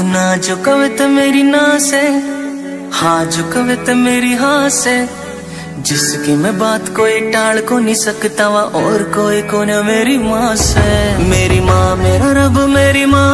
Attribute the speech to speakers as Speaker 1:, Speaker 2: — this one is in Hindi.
Speaker 1: तू ना जो कविता मेरी ना से हाँ जो कविता मेरी हाँ। से जिसकी मैं बात कोई टाल को नहीं सकता, वा और कोई को न मेरी माँ से मेरी माँ, मेरा रब, मेरी माँ